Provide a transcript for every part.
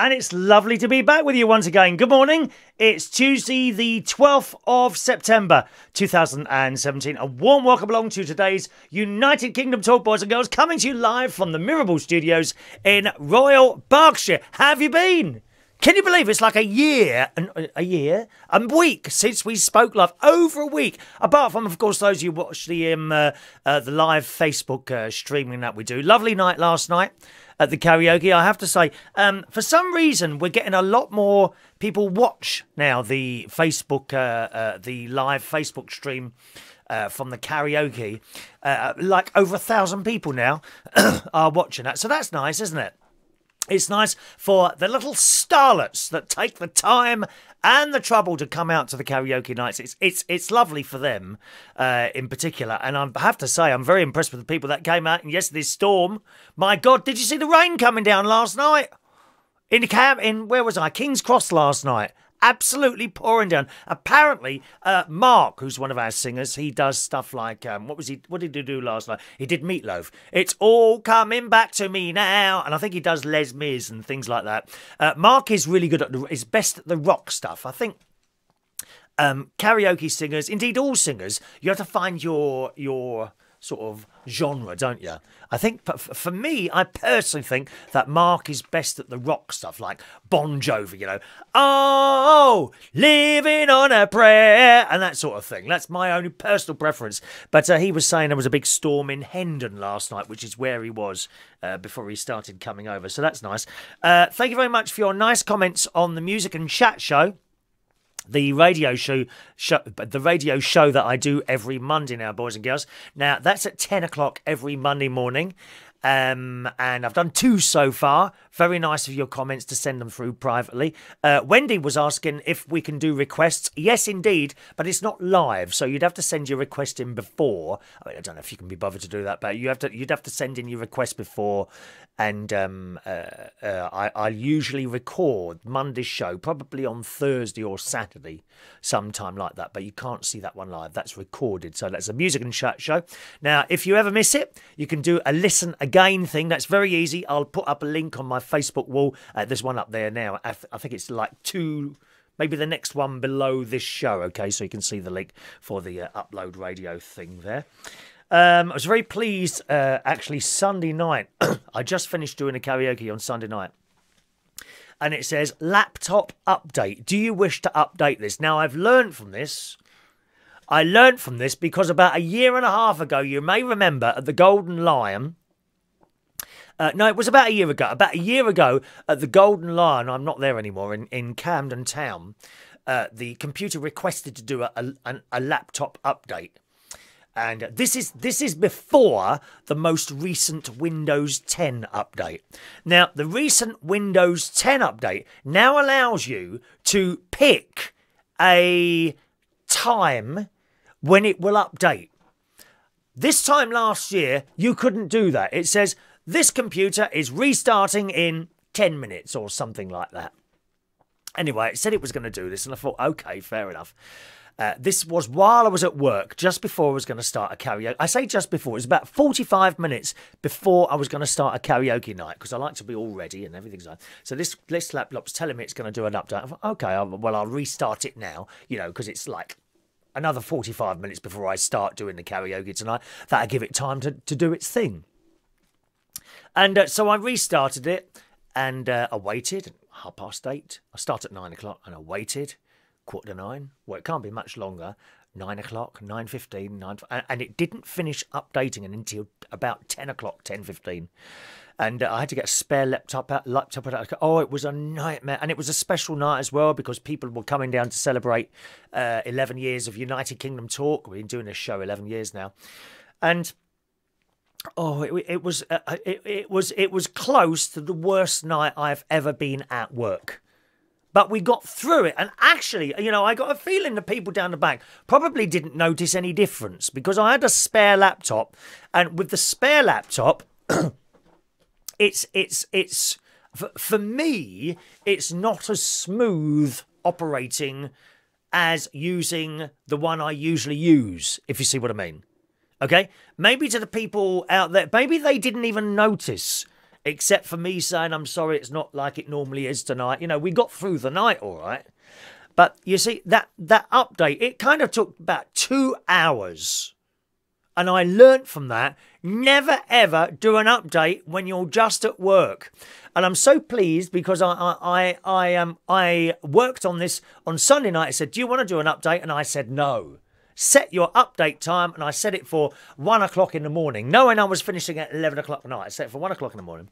and it's lovely to be back with you once again. Good morning. It's Tuesday, the 12th of September, 2017. A warm welcome along to today's United Kingdom Talk, boys and girls, coming to you live from the Mirable Studios in Royal Berkshire. Have you been? Can you believe it's like a year, a year, a week since we spoke live? Over a week. Apart from, of course, those of you watch the um, uh, uh, the live Facebook uh, streaming that we do. Lovely night last night at the karaoke. I have to say, um, for some reason, we're getting a lot more people watch now the Facebook, uh, uh, the live Facebook stream. Uh, from the karaoke, like over a thousand people now are watching that. So that's nice, isn't it? It's nice for the little starlets that take the time and the trouble to come out to the karaoke nights. It's it's it's lovely for them, uh, in particular. And I have to say, I'm very impressed with the people that came out in yesterday's storm. My God, did you see the rain coming down last night? In the camp, in where was I? King's Cross last night absolutely pouring down. Apparently, uh, Mark, who's one of our singers, he does stuff like um, what was he? What did he do last night? He did Meatloaf. It's all coming back to me now, and I think he does Les Mis and things like that. Uh, Mark is really good at the, is best at the rock stuff. I think. Um, karaoke singers, indeed all singers, you have to find your your sort of genre, don't you? I think for me, I personally think that Mark is best at the rock stuff, like Bon Jovi, you know, oh, living on a prayer, and that sort of thing. That's my only personal preference. But uh, he was saying there was a big storm in Hendon last night, which is where he was uh, before he started coming over. So that's nice. Uh, thank you very much for your nice comments on the music and chat show the radio show, show, the radio show that I do every Monday now, boys and girls. Now that's at ten o'clock every Monday morning. Um, and I've done two so far. Very nice of your comments to send them through privately. Uh, Wendy was asking if we can do requests. Yes, indeed, but it's not live, so you'd have to send your request in before. I mean, I don't know if you can be bothered to do that, but you have to. You'd have to send in your request before and um, uh, uh, I, I usually record Monday's show probably on Thursday or Saturday, sometime like that. But you can't see that one live; that's recorded. So that's a music and chat show. Now, if you ever miss it, you can do a listen again thing. That's very easy. I'll put up a link on my Facebook wall. Uh, there's one up there now. I, I think it's like two maybe the next one below this show, okay? So you can see the link for the uh, upload radio thing there. Um, I was very pleased, uh, actually, Sunday night. I just finished doing a karaoke on Sunday night. And it says, laptop update. Do you wish to update this? Now, I've learned from this. I learned from this because about a year and a half ago, you may remember at the Golden Lion, uh, no, it was about a year ago. About a year ago at the Golden Lion, I'm not there anymore, in, in Camden Town, uh, the computer requested to do a, a, a laptop update and this is this is before the most recent Windows 10 update. Now, the recent Windows 10 update now allows you to pick a time when it will update. This time last year, you couldn't do that. It says this computer is restarting in 10 minutes or something like that. Anyway, it said it was going to do this, and I thought, okay, fair enough. Uh, this was while I was at work, just before I was going to start a karaoke. I say just before, it was about 45 minutes before I was going to start a karaoke night because I like to be all ready and everything's like. So this this laptop's telling me it's going to do an update. Thought, okay, I'll, well I'll restart it now, you know, because it's like another 45 minutes before I start doing the karaoke tonight. That'll give it time to, to do its thing. And uh, so I restarted it and uh, I waited half past eight. I start at nine o'clock and I waited quarter to nine. Well, it can't be much longer. Nine o'clock, nine fifteen, nine, and it didn't finish updating until about ten o'clock, ten fifteen and uh, I had to get a spare laptop out, laptop out. Oh, it was a nightmare, and it was a special night as well because people were coming down to celebrate uh, 11 years of United Kingdom Talk. We've been doing this show 11 years now, and oh, it, it was uh, uh, it, it was it was close to the worst night I've ever been at work. But we got through it. And actually, you know, I got a feeling the people down the back probably didn't notice any difference because I had a spare laptop. And with the spare laptop, it's, it's, it's, for, for me, it's not as smooth operating as using the one I usually use, if you see what I mean. Okay? Maybe to the people out there, maybe they didn't even notice except for me saying, I'm sorry, it's not like it normally is tonight. You know, we got through the night all right. But you see, that, that update, it kind of took about two hours. And I learnt from that never ever do an update when you're just at work. And I'm so pleased because I I I, I um I worked on this on Sunday night. I said, Do you want to do an update? And I said no set your update time, and I set it for one o'clock in the morning, knowing I was finishing at 11 o'clock at night. I set it for one o'clock in the morning.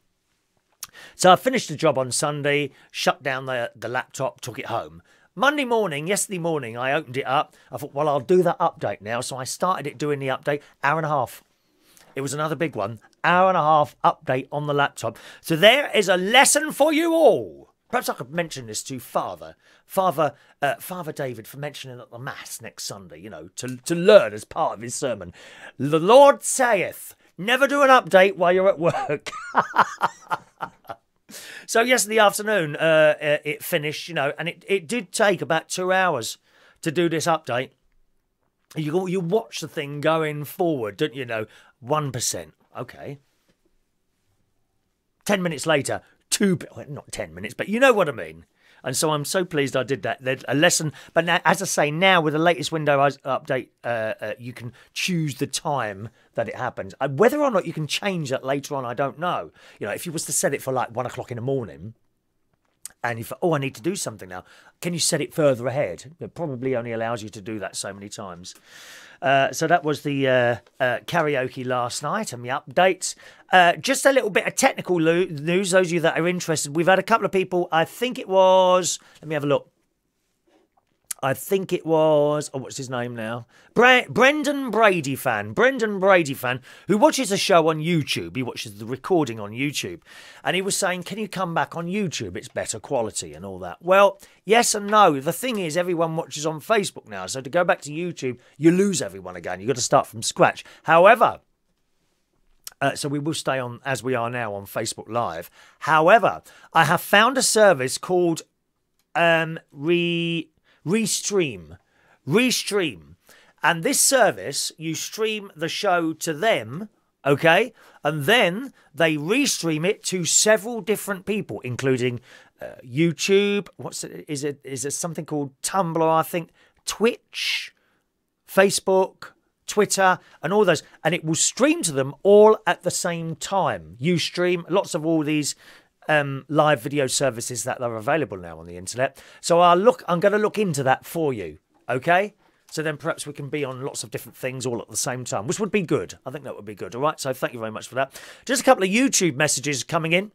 So I finished the job on Sunday, shut down the, the laptop, took it home. Monday morning, yesterday morning, I opened it up. I thought, well, I'll do that update now. So I started it doing the update, hour and a half. It was another big one, hour and a half update on the laptop. So there is a lesson for you all. Perhaps I could mention this to Father, Father, uh, Father David, for mentioning at the Mass next Sunday, you know, to, to learn as part of his sermon. The Lord saith, never do an update while you're at work. so, yesterday afternoon, uh, uh, it finished, you know, and it, it did take about two hours to do this update. You, you watch the thing going forward, don't you know? 1%. Okay. 10 minutes later, two, not 10 minutes, but you know what I mean. And so I'm so pleased I did that. There's a lesson, but now, as I say, now with the latest Windows update, uh, uh, you can choose the time that it happens. Uh, whether or not you can change that later on, I don't know. You know, if you was to set it for like one o'clock in the morning, and if oh I need to do something now, can you set it further ahead? It probably only allows you to do that so many times. Uh, so that was the uh, uh, karaoke last night and the updates. Uh, just a little bit of technical news. Those of you that are interested, we've had a couple of people. I think it was. Let me have a look. I think it was, oh, what's his name now? Bre- Brendan Brady fan. Brendan Brady fan, who watches a show on YouTube. He watches the recording on YouTube. And he was saying, Can you come back on YouTube? It's better quality and all that. Well, yes and no. The thing is, everyone watches on Facebook now. So to go back to YouTube, you lose everyone again. You've got to start from scratch. However, uh, so we will stay on as we are now on Facebook Live. However, I have found a service called um, Re Restream. Restream. And this service, you stream the show to them, okay? And then they restream it to several different people, including uh, YouTube. What's it? Is it? Is it something called Tumblr? I think Twitch, Facebook, Twitter, and all those. And it will stream to them all at the same time. You stream lots of all these um, live video services that are available now on the internet. So I'll look. I'm going to look into that for you. Okay. So then perhaps we can be on lots of different things all at the same time, which would be good. I think that would be good. All right. So thank you very much for that. Just a couple of YouTube messages coming in.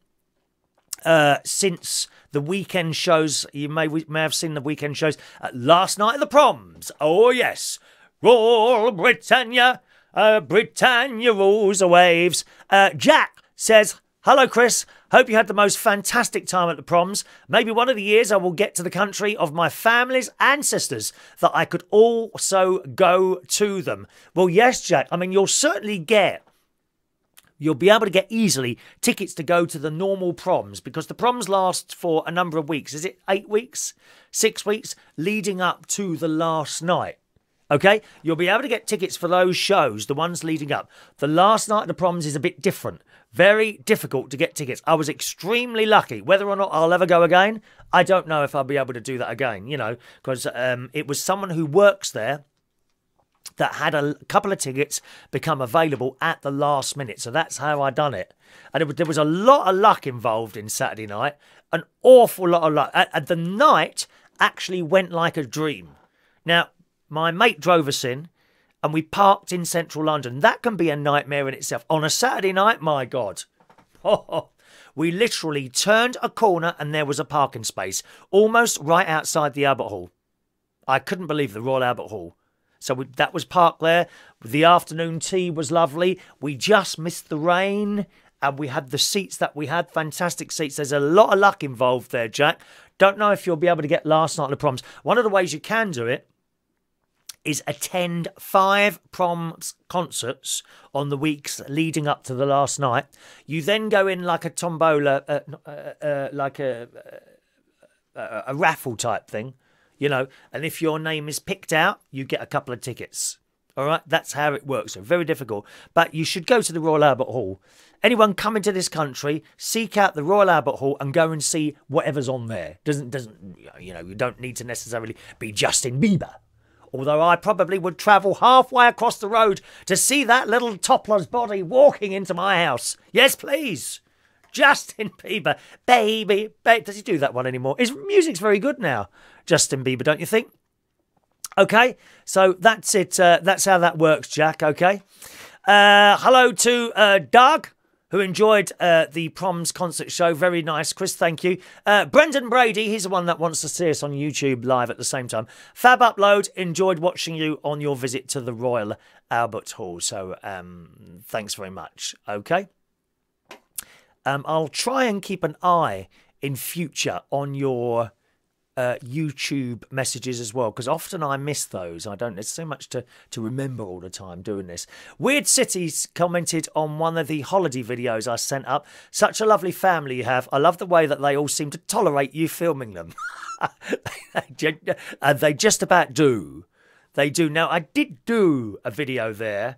Uh, since the weekend shows, you may may have seen the weekend shows. Uh, last night at the proms. Oh yes, Rule Britannia, uh, Britannia rules the waves. Uh, Jack says Hello, Chris. Hope you had the most fantastic time at the proms. Maybe one of the years I will get to the country of my family's ancestors that I could also go to them. Well, yes, Jack. I mean, you'll certainly get you'll be able to get easily tickets to go to the normal proms because the proms last for a number of weeks. Is it eight weeks, six weeks, leading up to the last night? Okay, you'll be able to get tickets for those shows, the ones leading up. The last night of the proms is a bit different very difficult to get tickets. I was extremely lucky. Whether or not I'll ever go again, I don't know if I'll be able to do that again, you know, because um, it was someone who works there that had a couple of tickets become available at the last minute. So that's how I done it. And it there was a lot of luck involved in Saturday night, an awful lot of luck. And the night actually went like a dream. Now, my mate drove us in and we parked in central London. That can be a nightmare in itself. On a Saturday night, my God. we literally turned a corner and there was a parking space almost right outside the Albert Hall. I couldn't believe the Royal Albert Hall. So we, that was parked there. The afternoon tea was lovely. We just missed the rain and we had the seats that we had. Fantastic seats. There's a lot of luck involved there, Jack. Don't know if you'll be able to get last night the proms. One of the ways you can do it is attend five proms concerts on the weeks leading up to the last night. You then go in like a tombola, uh, uh, uh, like a, uh, a raffle type thing, you know, and if your name is picked out, you get a couple of tickets. All right, that's how it works. So very difficult. But you should go to the Royal Albert Hall. Anyone coming to this country, seek out the Royal Albert Hall and go and see whatever's on there. Doesn't doesn't you know? You don't need to necessarily be Justin Bieber. Although I probably would travel halfway across the road to see that little toppler's body walking into my house. Yes, please. Justin Bieber, baby, baby. Does he do that one anymore? His music's very good now, Justin Bieber, don't you think? Okay, so that's it. Uh, that's how that works, Jack. Okay. Uh, hello to uh, Doug, who enjoyed uh, the proms concert show. Very nice, Chris. Thank you. Uh, Brendan Brady, he's the one that wants to see us on YouTube live at the same time. Fab Upload, enjoyed watching you on your visit to the Royal Albert Hall. So um, thanks very much. Okay. Um, I'll try and keep an eye in future on your uh, YouTube messages as well, because often I miss those. I don't. There's so much to to remember all the time doing this. Weird Cities commented on one of the holiday videos I sent up. Such a lovely family you have. I love the way that they all seem to tolerate you filming them. and they just about do. They do. Now I did do a video there.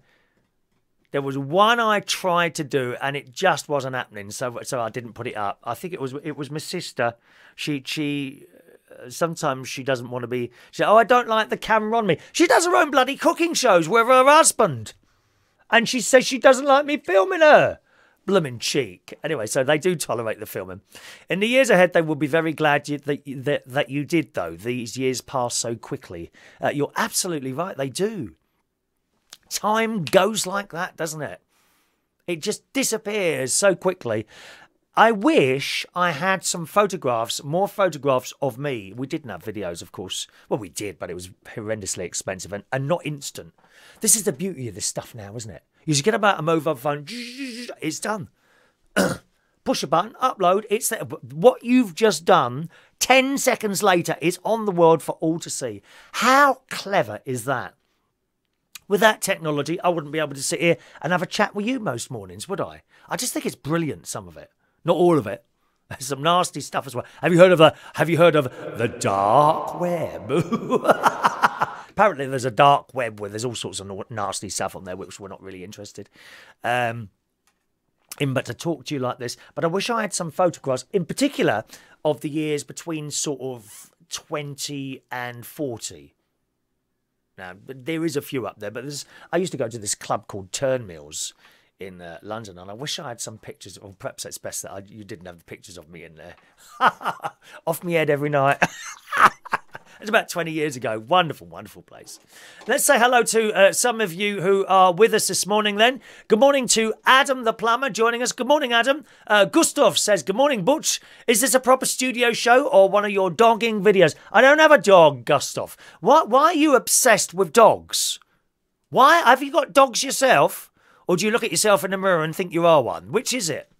There was one I tried to do and it just wasn't happening, so so I didn't put it up. I think it was it was my sister. She she sometimes she doesn't want to be. She "Oh, I don't like the camera on me." She does her own bloody cooking shows with her husband, and she says she doesn't like me filming her. Blooming cheek. Anyway, so they do tolerate the filming. In the years ahead, they will be very glad you, that, that, that you did, though. These years pass so quickly. Uh, you're absolutely right, they do. Time goes like that, doesn't it? It just disappears so quickly. I wish I had some photographs, more photographs of me. We didn't have videos, of course. Well, we did, but it was horrendously expensive and, and not instant. This is the beauty of this stuff now, isn't it? You just get about a mobile phone, it's done. Push a button, upload, it's there. What you've just done, 10 seconds later, is on the world for all to see. How clever is that? With that technology, I wouldn't be able to sit here and have a chat with you most mornings, would I? I just think it's brilliant, some of it. Not all of it. There's some nasty stuff as well. Have you heard of the Have you heard of the dark web? Apparently, there's a dark web where there's all sorts of nasty stuff on there, which we're not really interested um, in. But to talk to you like this, but I wish I had some photographs, in particular, of the years between sort of 20 and 40. Now, there is a few up there, but there's. I used to go to this club called Turnmills in uh, London, and I wish I had some pictures. Or perhaps it's best that I, you didn't have the pictures of me in there. Off my head every night. It's about 20 years ago. Wonderful, wonderful place. Let's say hello to uh, some of you who are with us this morning then. Good morning to Adam the plumber joining us. Good morning, Adam. Uh, Gustav says, Good morning, Butch. Is this a proper studio show or one of your dogging videos? I don't have a dog, Gustav. Why, why are you obsessed with dogs? Why? Have you got dogs yourself? Or do you look at yourself in the mirror and think you are one? Which is it?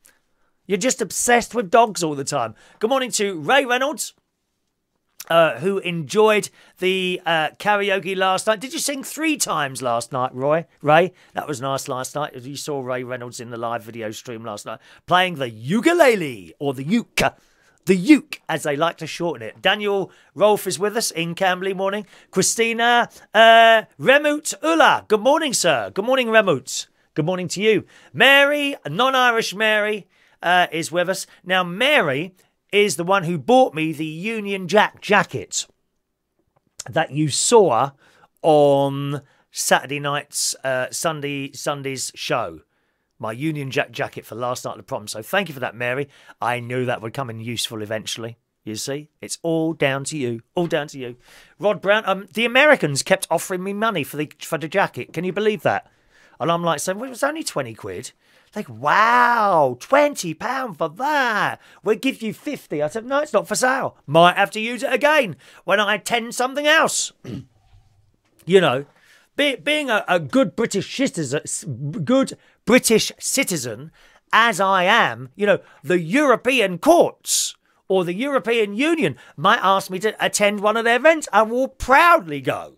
You're just obsessed with dogs all the time. Good morning to Ray Reynolds. Uh, who enjoyed the uh, karaoke last night? Did you sing three times last night, Roy? Ray, that was nice last night. You saw Ray Reynolds in the live video stream last night playing the ukulele or the uke, the uke as they like to shorten it. Daniel Rolfe is with us in Camberley morning. Christina uh, Remut Ula. Good morning, sir. Good morning, Remut. Good morning to you. Mary, non Irish Mary, uh, is with us. Now, Mary is the one who bought me the Union Jack jacket that you saw on Saturday night's uh, Sunday Sunday's show. My Union Jack jacket for last night of the prom. So thank you for that, Mary. I knew that would come in useful eventually. You see, it's all down to you. All down to you. Rod Brown. Um, the Americans kept offering me money for the for the jacket. Can you believe that? And I'm like, so it was only 20 quid. Like, wow, £20 for that. We'll give you 50 I said, no, it's not for sale. Might have to use it again when I attend something else. you know, be, being a, a good British citizen, good British citizen, as I am, you know, the European courts or the European Union might ask me to attend one of their events. I will proudly go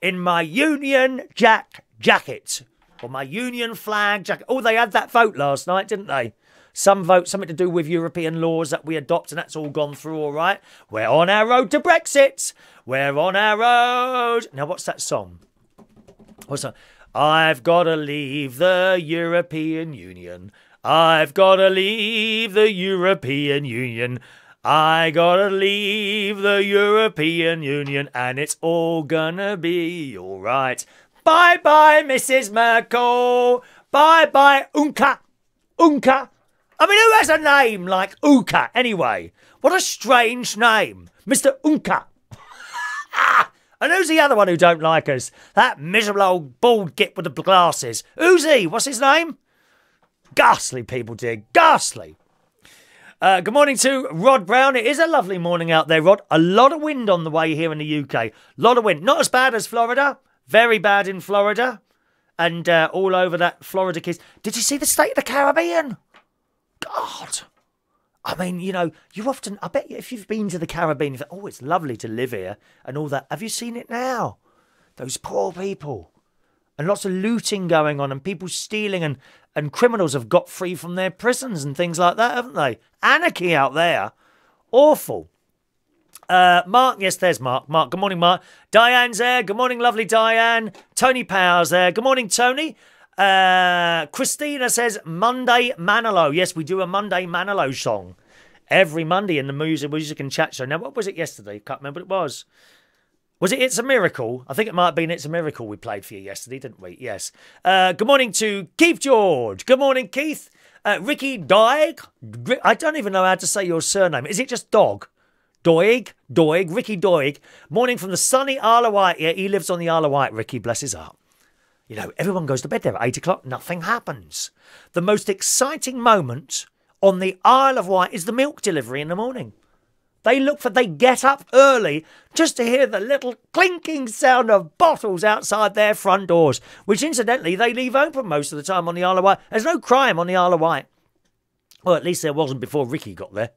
in my Union Jack jacket or my Union flag jacket. Oh, they had that vote last night, didn't they? Some vote, something to do with European laws that we adopt, and that's all gone through all right. We're on our road to Brexit. We're on our road. Now, what's that song? What's that? I've got to leave the European Union. I've got to leave the European Union. I gotta leave the European Union and it's all gonna be alright. Bye bye, Mrs. Merkel. Bye bye, Juncker. Juncker. I mean, who has a name like Juncker anyway? What a strange name. Mr. Juncker. and who's the other one who don't like us? That miserable old bald git with the glasses. Who's he? What's his name? Ghastly people, dear. Ghastly. Uh, good morning to Rod Brown. It is a lovely morning out there, Rod. A lot of wind on the way here in the UK. A lot of wind. Not as bad as Florida. Very bad in Florida. And uh, all over that Florida Keys. Did you see the state of the Caribbean? God. I mean, you know, you often, I bet if you've been to the Caribbean, you think, oh, it's lovely to live here and all that. Have you seen it now? Those poor people. And lots of looting going on and people stealing and and criminals have got free from their prisons and things like that, haven't they? Anarchy out there. Awful. Uh, Mark, yes, there's Mark. Mark, good morning, Mark. Diane's there. Good morning, lovely Diane. Tony Powers there. Good morning, Tony. Uh, Christina says Monday Manilow. Yes, we do a Monday Manilow song every Monday in the music, music and chat show. Now, what was it yesterday? Can't remember what it was. Was it It's a Miracle? I think it might have been It's a Miracle we played for you yesterday, didn't we? Yes. Uh, good morning to Keith George. Good morning, Keith. Uh, Ricky Doig. I don't even know how to say your surname. Is it just Dog? Doig? Doig? Ricky Doig. Morning from the sunny Isle of Wight. Yeah, he lives on the Isle of Wight, Ricky. Bless his heart. You know, everyone goes to bed there at 8 o'clock. Nothing happens. The most exciting moment on the Isle of Wight is the milk delivery in the morning. They look for, they get up early just to hear the little clinking sound of bottles outside their front doors, which incidentally they leave open most of the time on the Isle of Wight. There's no crime on the Isle of Wight. Well, at least there wasn't before Ricky got there.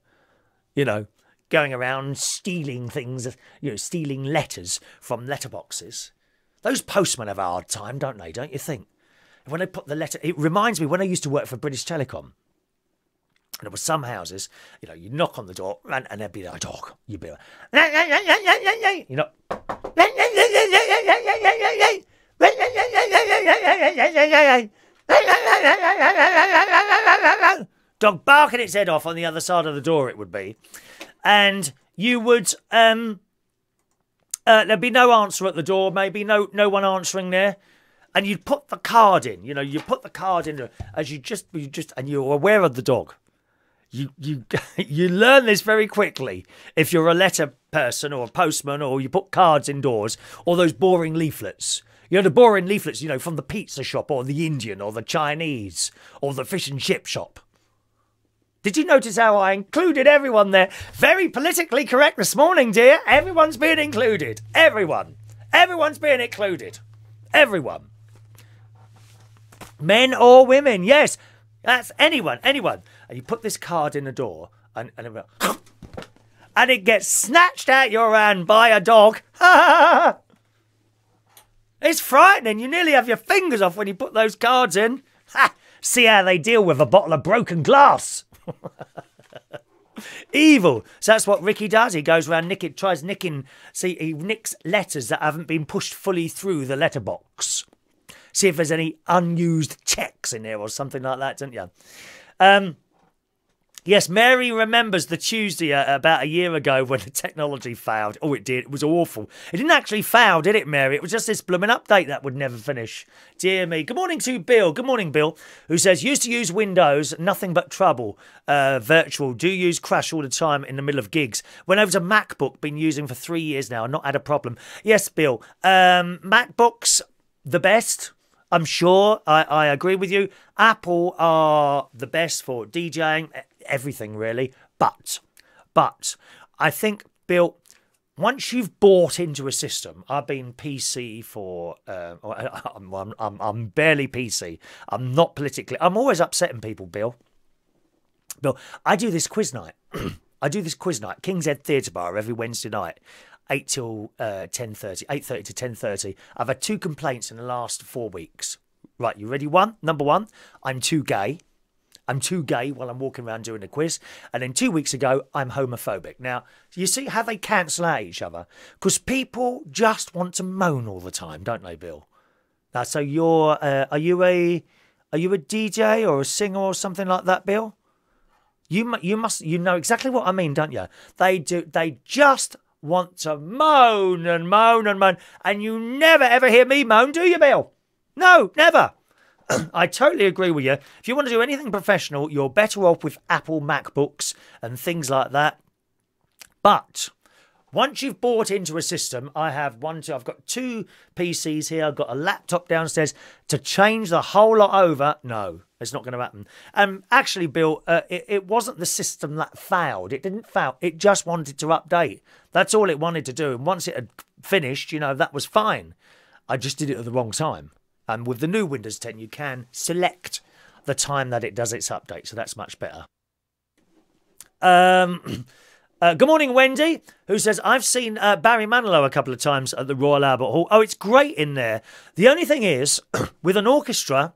You know, going around stealing things, you know, stealing letters from letterboxes. Those postmen have a hard time, don't they? Don't you think? When they put the letter, it reminds me when I used to work for British Telecom. And there were some houses, you know, you knock on the door and, and there'd be a dog. You'd be like, you know, dog barking its head off on the other side of the door, it would be. And you would, um, uh, there'd be no answer at the door, maybe no, no one answering there and you'd put the card in. You know, you put the card in as you just, you just, and you're aware of the dog you you you learn this very quickly if you're a letter person or a postman or you put cards indoors or those boring leaflets. You know the boring leaflets, you know, from the pizza shop or the Indian or the Chinese or the fish and chip shop. Did you notice how I included everyone there? Very politically correct this morning, dear. Everyone's being included. Everyone. Everyone's being included. Everyone. Men or women, yes. That's anyone, anyone and you put this card in the door, and and it, and it gets snatched out your hand by a dog. it's frightening. You nearly have your fingers off when you put those cards in. See how they deal with a bottle of broken glass. Evil. So that's what Ricky does. He goes around nicking, tries nicking. See, he nicks letters that haven't been pushed fully through the letterbox. See if there's any unused checks in there or something like that, don't you? Um, Yes, Mary remembers the Tuesday uh, about a year ago when the technology failed. Oh, it did. It was awful. It didn't actually fail, did it, Mary? It was just this blooming update that would never finish. Dear me. Good morning to Bill. Good morning, Bill, who says, used to use Windows, nothing but trouble. Uh, virtual. Do use Crash all the time in the middle of gigs. Went over to MacBook, been using for three years now, and not had a problem. Yes, Bill. Um, MacBooks, the best. I'm sure I, I agree with you. Apple are the best for DJing, everything really. But, but I think, Bill, once you've bought into a system, I've been PC for, uh, I'm, I'm, I'm barely PC. I'm not politically, I'm always upsetting people, Bill. Bill, I do this quiz night. I do this quiz night, King's Head Theatre Bar every Wednesday night. 8 till uh, 10.30, 8.30 to 10.30. I've had two complaints in the last four weeks. Right, you ready? One, number one, I'm too gay. I'm too gay while I'm walking around doing a quiz. And then two weeks ago, I'm homophobic. Now, you see how they cancel out each other? Because people just want to moan all the time, don't they, Bill? Now, so you're uh, are you a are you a DJ or a singer or something like that, Bill? You you must you know exactly what I mean, don't you? They do they just want to moan and moan and moan, and you never ever hear me moan, do you, Bill? No, never. I totally agree with you. If you want to do anything professional, you're better off with Apple MacBooks and things like that. But once you've bought into a system, I have one, two, I've got two PCs here, I've got a laptop downstairs to change the whole lot over. No, it's not going to happen. Um, actually, Bill, uh, it, it wasn't the system that failed. It didn't fail. It just wanted to update. That's all it wanted to do. And once it had finished, you know, that was fine. I just did it at the wrong time. And with the new Windows 10, you can select the time that it does its update. So that's much better. Um. Uh, good morning, Wendy, who says, I've seen uh, Barry Manilow a couple of times at the Royal Albert Hall. Oh, it's great in there. The only thing is, with an orchestra,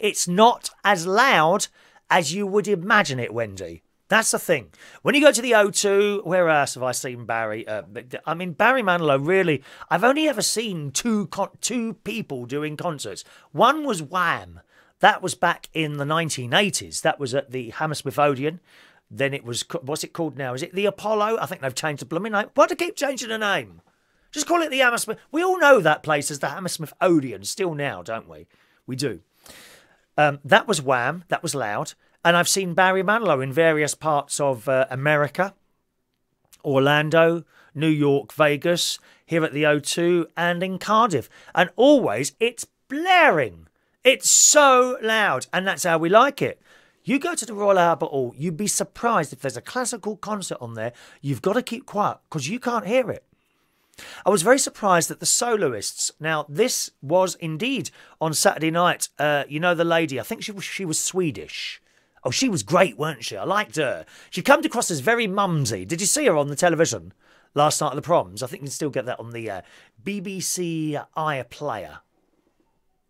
it's not as loud as you would imagine it, Wendy. That's the thing. When you go to the O2, where else have I seen Barry? Uh, I mean, Barry Manilow, really, I've only ever seen two, two people doing concerts. One was Wham! That was back in the 1980s. That was at the Hammersmith Odeon. Then it was, what's it called now? Is it the Apollo? I think they've changed the blooming name. Why do they keep changing the name? Just call it the Hammersmith. We all know that place as the Hammersmith Odeon still now, don't we? We do. Um, that was Wham. That was loud. And I've seen Barry Manilow in various parts of uh, America, Orlando, New York, Vegas, here at the O2, and in Cardiff. And always it's blaring. It's so loud. And that's how we like it. You go to the Royal Albert Hall, you'd be surprised if there's a classical concert on there. You've got to keep quiet because you can't hear it. I was very surprised that the soloists. Now, this was indeed on Saturday night. Uh, you know the lady. I think she was she was Swedish. Oh, she was great, weren't she? I liked her. She came across as very mumsy. Did you see her on the television last night at the proms? I think you can still get that on the uh, BBC iPlayer.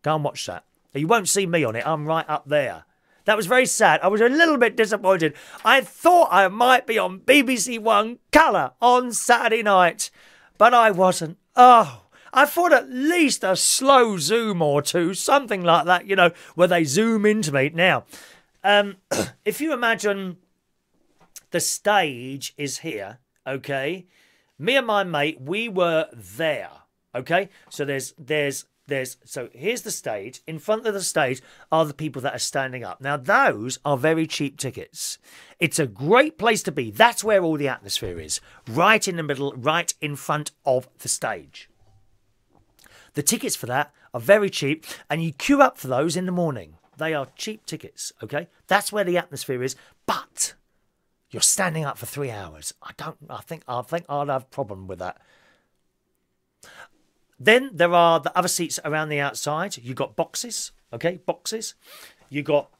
Go and watch that. You won't see me on it. I'm right up there. That was very sad. I was a little bit disappointed. I thought I might be on BBC One Colour on Saturday night, but I wasn't. Oh, I thought at least a slow zoom or two, something like that, you know, where they zoom into me. Now, um, if you imagine the stage is here, okay? Me and my mate, we were there, okay? So there's there's there's so here's the stage. In front of the stage are the people that are standing up. Now those are very cheap tickets. It's a great place to be. That's where all the atmosphere is. Right in the middle, right in front of the stage. The tickets for that are very cheap and you queue up for those in the morning. They are cheap tickets, okay? That's where the atmosphere is, but you're standing up for 3 hours. I don't I think I think I'll have a problem with that. Then there are the other seats around the outside. You got boxes, okay, boxes. You got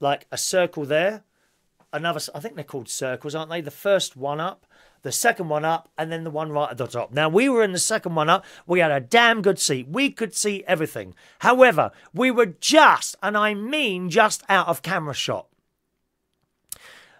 like a circle there. Another, I think they're called circles, aren't they? The first one up, the second one up, and then the one right at the top. Now we were in the second one up. We had a damn good seat. We could see everything. However, we were just, and I mean just out of camera shot.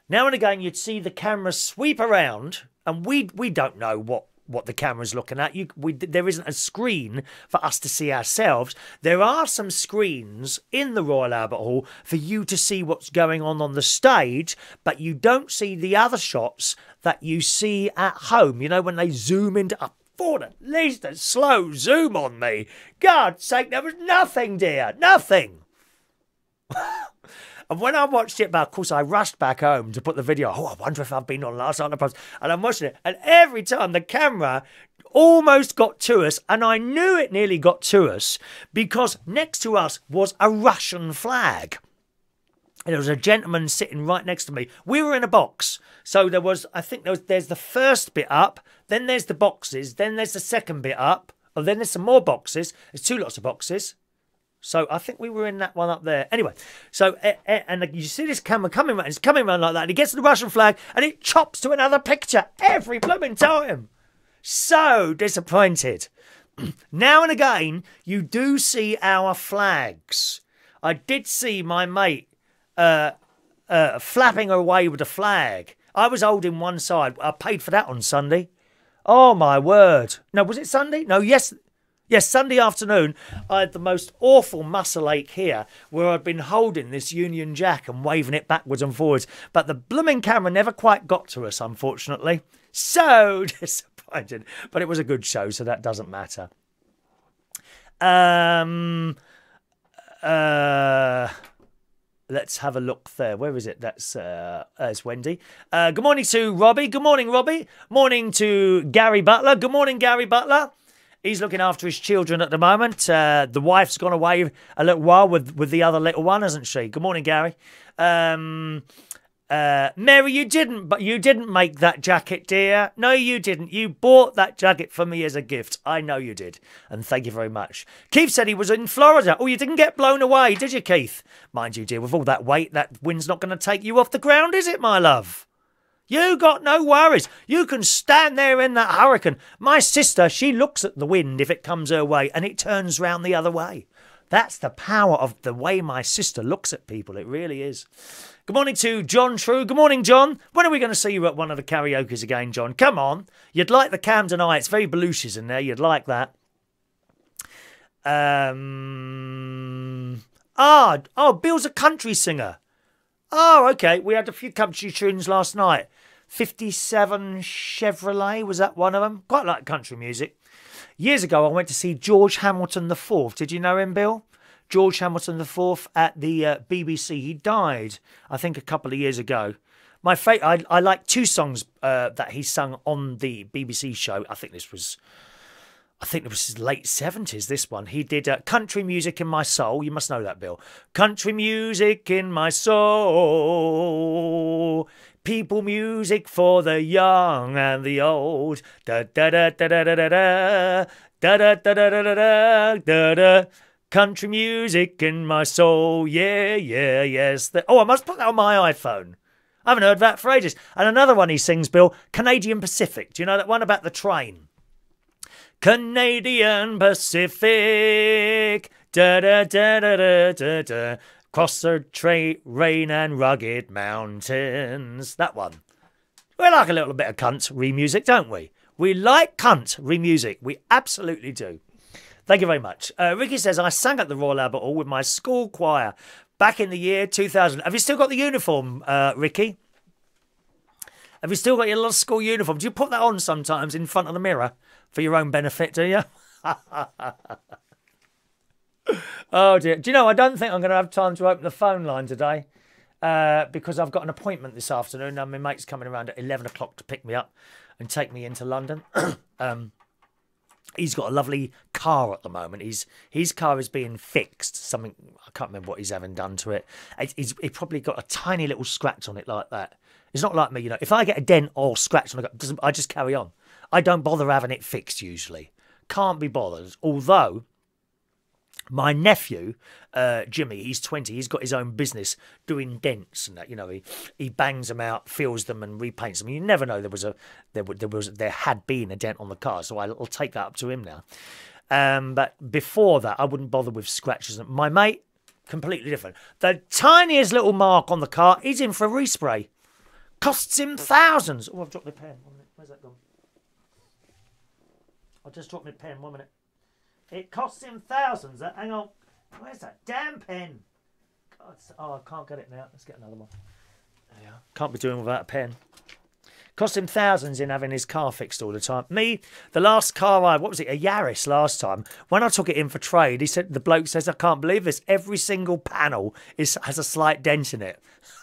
Now and again, you'd see the camera sweep around, and we we don't know what what the camera's looking at. You, we, there isn't a screen for us to see ourselves. There are some screens in the Royal Albert Hall for you to see what's going on on the stage, but you don't see the other shots that you see at home. You know, when they zoom into. I thought at least a slow zoom on me. God's sake, there was nothing, dear. Nothing. And when I watched it back, of course, I rushed back home to put the video. Oh, I wonder if I've been on last night. And I'm watching it, and every time the camera almost got to us, and I knew it nearly got to us because next to us was a Russian flag. And there was a gentleman sitting right next to me. We were in a box. So there was, I think there was, there's the first bit up, then there's the boxes, then there's the second bit up, or then there's some more boxes. There's two lots of boxes. So I think we were in that one up there. Anyway, so and you see this camera coming around, it's coming around like that, and it gets to the Russian flag, and it chops to another picture every blooming time. So disappointed. now and again, you do see our flags. I did see my mate uh, uh, flapping away with a flag. I was holding one side. I paid for that on Sunday. Oh my word! No, was it Sunday? No, yes, Yes, Sunday afternoon, I had the most awful muscle ache here where I'd been holding this Union Jack and waving it backwards and forwards. But the blooming camera never quite got to us, unfortunately. So disappointed. But it was a good show, so that doesn't matter. Um, uh, let's have a look there. Where is it? That's uh, that's Wendy. Uh, good morning to Robbie. Good morning, Robbie. Morning to Gary Butler. Good morning, Gary Butler. He's looking after his children at the moment. Uh, the wife's gone away a little while with, with the other little one, hasn't she? Good morning, Gary. Um, uh, Mary, you didn't, but you didn't make that jacket, dear. No, you didn't. You bought that jacket for me as a gift. I know you did, and thank you very much. Keith said he was in Florida. Oh, you didn't get blown away, did you, Keith? Mind you, dear, with all that weight, that wind's not going to take you off the ground, is it, my love? You got no worries. You can stand there in that hurricane. My sister, she looks at the wind if it comes her way and it turns round the other way. That's the power of the way my sister looks at people. It really is. Good morning to John True. Good morning, John. When are we going to see you at one of the karaoke's again, John? Come on. You'd like the Camden Eye. It's very Belushi's in there. You'd like that. Um. Ah, oh, Bill's a country singer. Oh, okay. We had a few country tunes last night. 57 Chevrolet, was that one of them? Quite like country music. Years ago, I went to see George Hamilton IV. Did you know him, Bill? George Hamilton IV at the uh, BBC. He died, I think, a couple of years ago. My fa- I, I like two songs uh, that he sung on the BBC show. I think this was I think it was his late 70s, this one. He did uh, Country Music in My Soul. You must know that, Bill. Country Music in My Soul. People music for the young and the old. Da da da da da da da da. Da da da da da da da da. Country music in my soul. Yeah, yeah, yes. The- oh, I must put that on my iPhone. I haven't heard that for ages. And another one he sings, Bill, Canadian Pacific. Do you know that one about the train? Canadian Pacific. Da da da da da da da. Cross the tra- rain and rugged mountains. That one. We like a little bit of cunt re music, don't we? We like cunt re music. We absolutely do. Thank you very much. Uh, Ricky says, I sang at the Royal Albert Hall with my school choir back in the year 2000. Have you still got the uniform, uh, Ricky? Have you still got your little school uniform? Do you put that on sometimes in front of the mirror for your own benefit, do you? oh dear. Do you know, I don't think I'm going to have time to open the phone line today uh, because I've got an appointment this afternoon and my mate's coming around at 11 o'clock to pick me up and take me into London. um, he's got a lovely car at the moment. He's his car is being fixed. Something I can't remember what he's having done to it. He's, he probably got a tiny little scratch on it like that. It's not like me, you know. If I get a dent or scratch on it, I just carry on. I don't bother having it fixed usually. Can't be bothered. Although my nephew, uh, Jimmy, he's 20, he's got his own business doing dents and that, you know, he, he bangs them out, fills them and repaints them. You never know there was a there, there was there had been a dent on the car, so I'll take that up to him now. Um, but before that, I wouldn't bother with scratches. My mate, completely different. The tiniest little mark on the car, he's in for a respray. Costs him thousands. Oh, I've dropped my pen. Where's that gone? I just dropped my pen. One minute. It costs him thousands. Uh, hang on. Where's that damn pen? God, oh, I can't get it now. Let's get another one. Yeah. Can't be doing without a pen. Cost him thousands in having his car fixed all the time. Me, the last car I, what was it, a Yaris last time, when I took it in for trade, he said, the bloke says, I can't believe this. Every single panel is has a slight dent in it.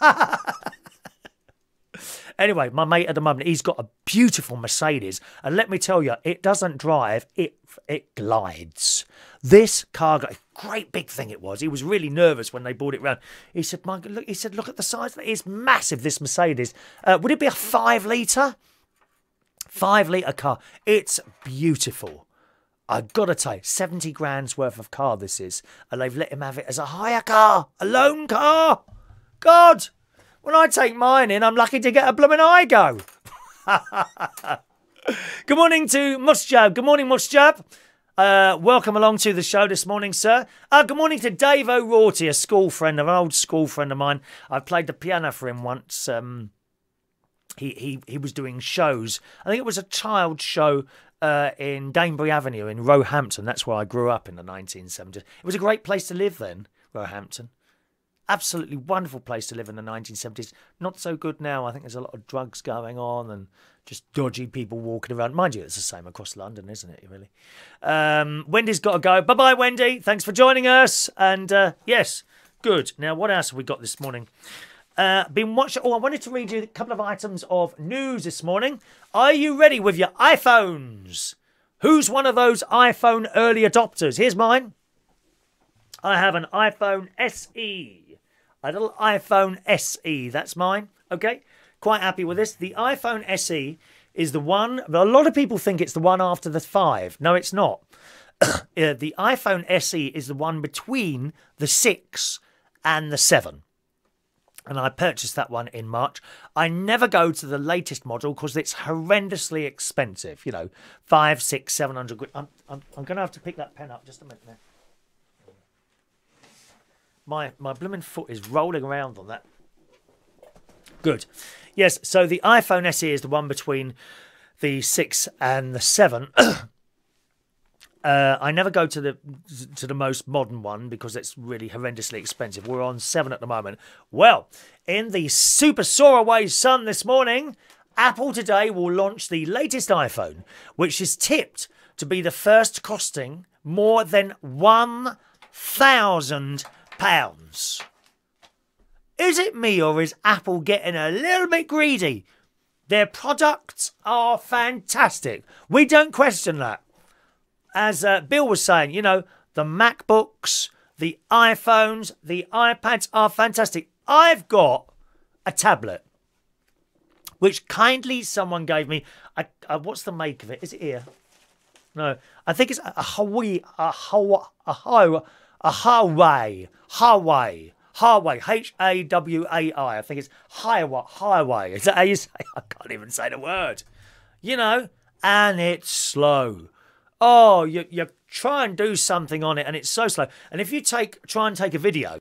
Anyway, my mate at the moment, he's got a beautiful Mercedes, and let me tell you, it doesn't drive; it it glides. This car got a great big thing. It was. He was really nervous when they brought it round. He said, "My look," he said, "Look at the size. It's massive. This Mercedes. Uh, would it be a five litre? Five litre car. It's beautiful." I've got to tell you, 70 grand's worth of car this is, and they've let him have it as a hire car, a loan car. God, when I take mine in, I'm lucky to get a blooming Aygo. Good morning to Musjab. Good morning, Musjab. Uh, welcome along to the show this morning, sir. Uh, good morning to Dave O'Rourke, a school friend of an old school friend of mine. I played the piano for him once. Um, he, he, he was doing shows. I think it was a child show uh, in Danebury Avenue in Roehampton. That's where I grew up in the 1970s. It was a great place to live then, Roehampton. Absolutely wonderful place to live in the 1970s. Not so good now. I think there's a lot of drugs going on and just dodgy people walking around. Mind you, it's the same across London, isn't it, really? Um, Wendy's got to go. Bye bye, Wendy. Thanks for joining us. And uh, yes, good. Now, what else have we got this morning? Uh, been watching. Oh, I wanted to read you a couple of items of news this morning. Are you ready with your iPhones? Who's one of those iPhone early adopters? Here's mine. I have an iPhone SE. A little iPhone SE. That's mine. Okay. Quite happy with this. The iPhone SE is the one. A lot of people think it's the one after the 5. No, it's not. Uh, the iPhone SE is the one between the 6 and the 7 and I purchased that one in March. I never go to the latest model because it's horrendously expensive. You know, five, six, seven hundred. I'm, I'm, I'm going to have to pick that pen up just a minute. My my blooming foot is rolling around on that. Good. Yes. So the iPhone SE is the one between the six and the seven. Uh, I never go to the to the most modern one because it's really horrendously expensive. We're on seven at the moment. Well, in the super Soaraway sun this morning, Apple today will launch the latest iPhone, which is tipped to be the first costing more than one pounds. Is it me or is Apple getting a little bit greedy? Their products are fantastic. We don't question that as uh, Bill was saying, you know, the MacBooks, the iPhones, the iPads are fantastic. I've got a tablet, which kindly someone gave me. I, uh, what's the make of it? Is it here? No, I think it's a Hawaii, a Hawaii, a Hawaii, a highway, Hawaii, highway, H A W A I. I think it's Highway, Highway. Is that how you say? I can't even say the word. You know, and it's slow oh, you, you try and do something on it and it's so slow. And if you take try and take a video,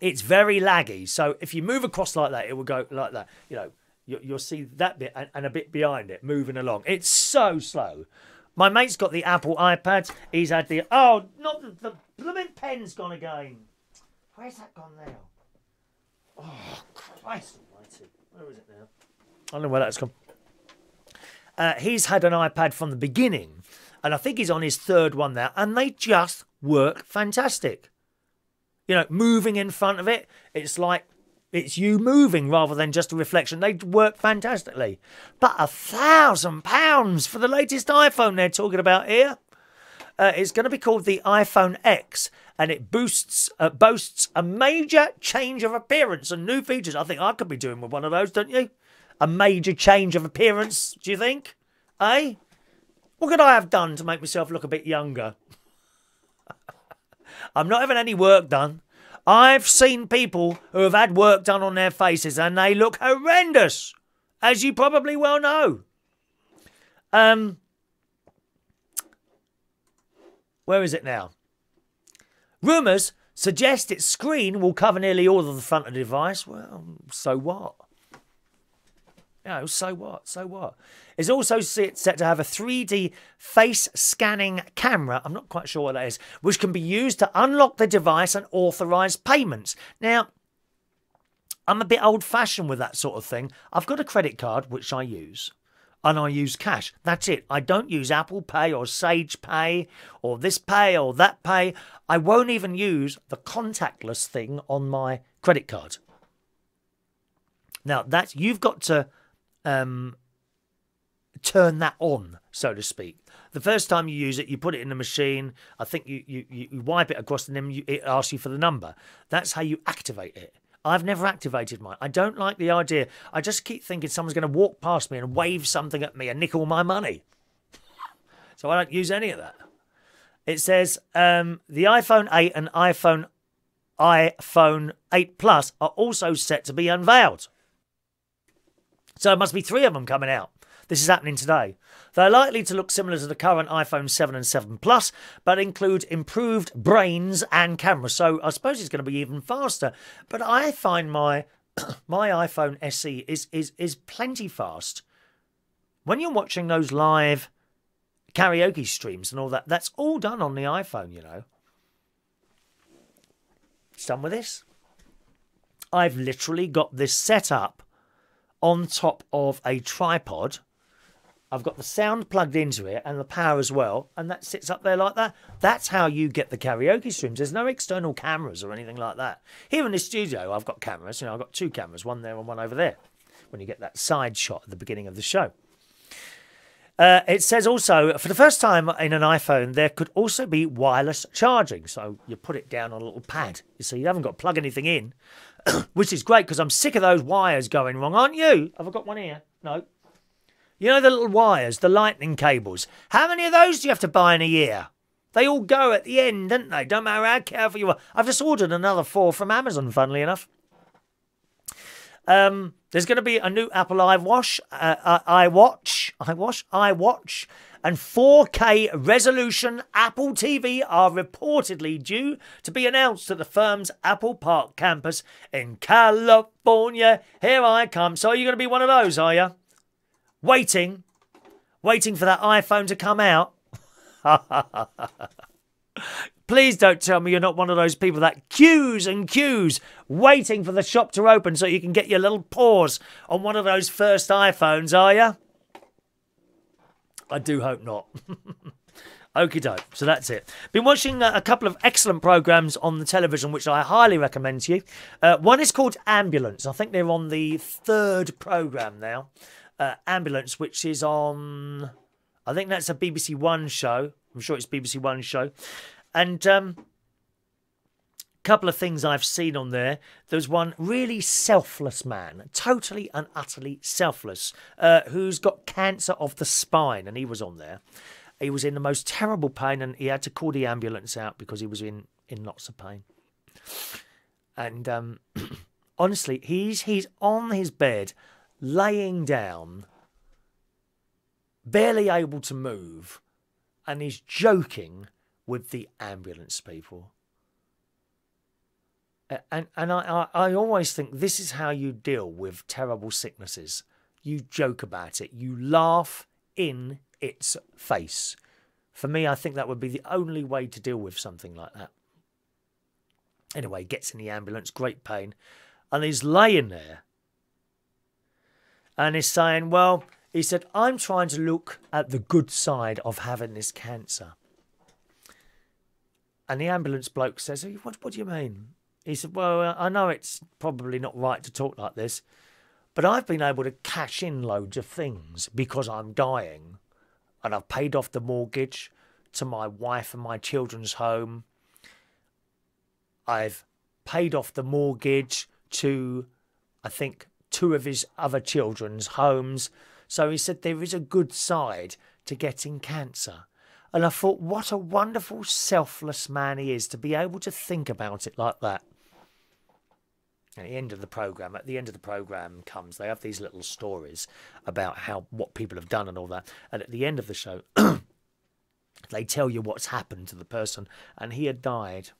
it's very laggy. So if you move across like that, it will go like that. You know, you, will see that bit and, and a bit behind it moving along. It's so slow. My mate's got the Apple iPad. He's had the oh, not the, the blooming pen's gone again. Where's that gone now? Oh Christ Almighty! Where is it now? I don't know where that's gone. Uh, he's had an iPad from the beginning, and I think he's on his third one now, and they just work fantastic. You know, moving in front of it, it's like it's you moving rather than just a reflection. They work fantastically. But a thousand pounds for the latest iPhone they're talking about here. Uh, it's going to be called the iPhone X, and it boosts uh, boasts a major change of appearance and new features. I think I could be doing with one of those, don't you? a major change of appearance, do you think? Eh? What could I have done to make myself look a bit younger? I'm not having any work done. I've seen people who have had work done on their faces and they look horrendous, as you probably well know. Um, where is it now? Rumours suggest its screen will cover nearly all of the front of the device. Well, so what? Know, so what? So what? It's also set to have a 3D face scanning camera. I'm not quite sure what that is, which can be used to unlock the device and authorize payments. Now, I'm a bit old fashioned with that sort of thing. I've got a credit card, which I use, and I use cash. That's it. I don't use Apple Pay or Sage Pay or this Pay or that Pay. I won't even use the contactless thing on my credit card. Now, that's you've got to um, turn that on, so to speak. The first time you use it, you put it in the machine. I think you, you, you wipe it across and then you, it asks you for the number. That's how you activate it. I've never activated mine. I don't like the idea. I just keep thinking someone's going to walk past me and wave something at me and nick all my money. So I don't use any of that. It says um, the iPhone 8 and iPhone iPhone 8 Plus are also set to be unveiled. So it must be three of them coming out. This is happening today. They're likely to look similar to the current iPhone 7 and 7 Plus, but include improved brains and cameras. So I suppose it's going to be even faster. But I find my my iPhone SE is is is plenty fast. When you're watching those live karaoke streams and all that, that's all done on the iPhone, you know. Done with this. I've literally got this set up on top of a tripod. I've got the sound plugged into it and the power as well, and that sits up there like that. That's how you get the karaoke streams. There's no external cameras or anything like that. Here in the studio, I've got cameras. You know, I've got two cameras, one there and one over there. When you get that side shot at the beginning of the show. Uh, it says also, for the first time in an iPhone, there could also be wireless charging. So you put it down on a little pad. You see, you haven't got to plug anything in, which is great because I'm sick of those wires going wrong, aren't you? Have I got one here? No. You know the little wires, the lightning cables. How many of those do you have to buy in a year? They all go at the end, don't they? Don't matter how careful you are. I've just ordered another four from Amazon, funnily enough. Um, there's going to be a new Apple iWatch, uh, uh, iWatch, iWatch, iWatch, and 4K resolution Apple TV are reportedly due to be announced at the firm's Apple Park campus in California. Here I come. So, are you going to be one of those, are you? Waiting, waiting for that iPhone to come out. Please don't tell me you're not one of those people that queues and queues waiting for the shop to open so you can get your little paws on one of those first iPhones, are you? I do hope not. Okie doke. So that's it. Been watching a couple of excellent programs on the television, which I highly recommend to you. Uh, one is called Ambulance. I think they're on the third program now. Uh, Ambulance, which is on. I think that's a BBC One show. I'm sure it's BBC One show. And um, couple of things I've seen on there. There's one really selfless man, totally and utterly selfless, uh, who's got cancer of the spine, and he was on there. He was in the most terrible pain, and he had to call the ambulance out because he was in in lots of pain. And um, honestly, he's he's on his bed, laying down, barely able to move, and he's joking with the ambulance people. And and I, I, always think this is how you deal with terrible sicknesses. You joke about it. You laugh in its face. For me, I think that would be the only way to deal with something like that. Anyway, gets in the ambulance, great pain, and he's laying there. And he's saying, Well, he said, I'm trying to look at the good side of having this cancer. And the ambulance bloke says, What, what do you mean? He said, Well, I know it's probably not right to talk like this, but I've been able to cash in loads of things because I'm dying. And I've paid off the mortgage to my wife and my children's home. I've paid off the mortgage to, I think, two of his other children's homes. So he said there is a good side to getting cancer. And I thought, what a wonderful, selfless man he is to be able to think about it like that. At the end of the program, at the end of the program comes, they have these little stories about how what people have done and all that. And at the end of the show, they tell you what's happened to the person, and he had died.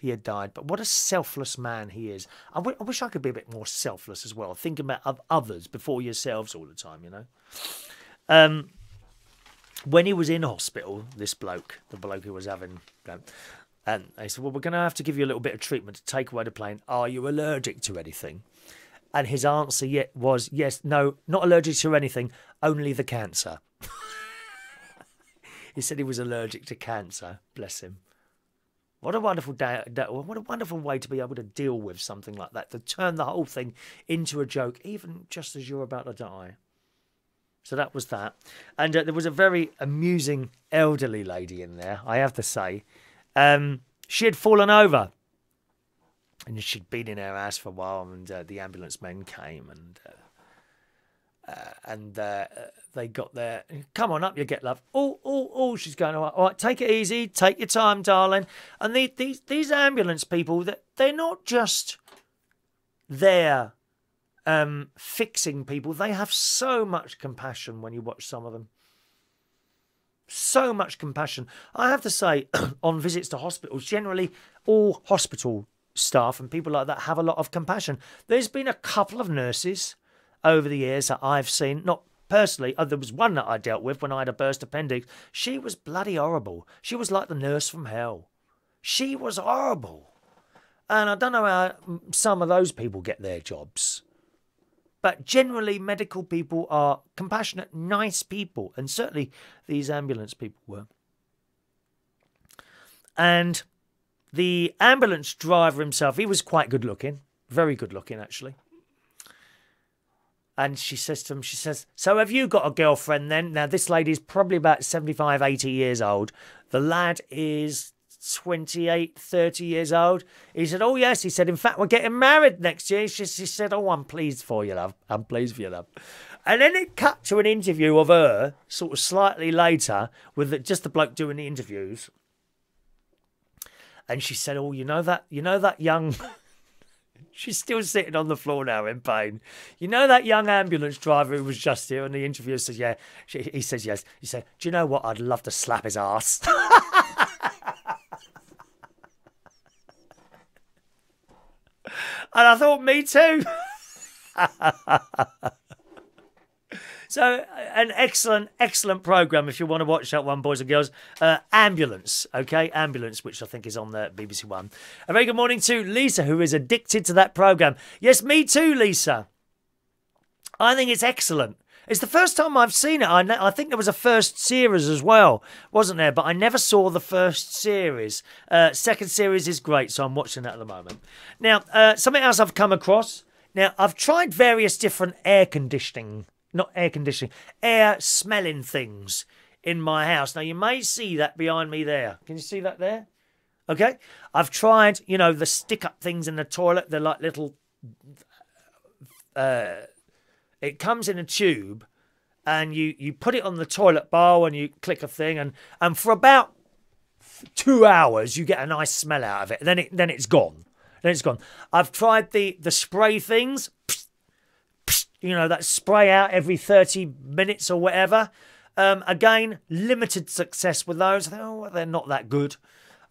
He had died, but what a selfless man he is. I, wish I could be a bit more selfless as well. Think about others before yourselves all the time, you know. Um, when he was in hospital, this bloke, the bloke who was having, and um, they said, well, we're going to have to give you a little bit of treatment to take away the pain. Are you allergic to anything? And his answer yet was, yes, no, not allergic to anything, only the cancer. he said he was allergic to cancer. Bless him. What a wonderful day! What a wonderful way to be able to deal with something like that. To turn the whole thing into a joke, even just as you're about to die. So that was that. And uh, there was a very amusing elderly lady in there, I have to say. Um, she had fallen over. And she'd been in her house for a while, and uh, the ambulance men came and. Uh, uh, and uh, they got there. Come on up, you get love. Oh, oh, oh! She's going. All right, all right, take it easy. Take your time, darling. And the, these these ambulance people, that they're not just there um, fixing people. They have so much compassion when you watch some of them. So much compassion. I have to say, on visits to hospitals, generally all hospital staff and people like that have a lot of compassion. There's been a couple of nurses over the years that I've seen, not personally, uh, there was one that I dealt with when I had a burst appendix. She was bloody horrible. She was like the nurse from hell. She was horrible. And I don't know how some of those people get their jobs. But generally, medical people are compassionate, nice people. And certainly these ambulance people were. And the ambulance driver himself, he was quite good looking. Very good looking, actually. And she says to him, she says, So have you got a girlfriend then? Now, this lady's probably about 75, 80 years old. The lad is 28, 30 years old. He said, Oh, yes. He said, In fact, we're getting married next year. She, she said, Oh, I'm pleased for you, love. I'm pleased for you, love. And then it cut to an interview of her, sort of slightly later, with just the bloke doing the interviews. And she said, Oh, you know that, you know that young. She's still sitting on the floor now in pain. You know that young ambulance driver who was just here, and the interviewer says, "Yeah." She, he says, "Yes." He said, "Do you know what? I'd love to slap his ass." And I thought, me too. so, an excellent, excellent program if you want to watch that one, boys and girls. Uh, Ambulance, okay? Ambulance, which I think is on the BBC One. A very good morning to Lisa, who is addicted to that program. Yes, me too, Lisa. I think it's excellent. It's the first time I've seen it. I, I think there was a first series as well, wasn't there? But I never saw the first series. Uh, second series is great, so I'm watching that at the moment. Now, uh, something else I've come across. Now, I've tried various different air conditioning, not air conditioning, air smelling things in my house. Now, you may see that behind me there. Can you see that there? Okay. I've tried, you know, the stick up things in the toilet. They're like little. Uh, it comes in a tube, and you you put it on the toilet bowl, and you click a thing, and and for about two hours you get a nice smell out of it. Then it then it's gone. Then it's gone. I've tried the the spray things. You know that spray out every thirty minutes or whatever. Um, again, limited success with those. Oh, they're not that good.